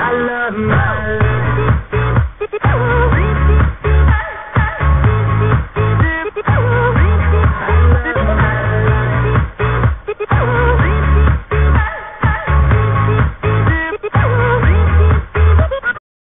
I love my.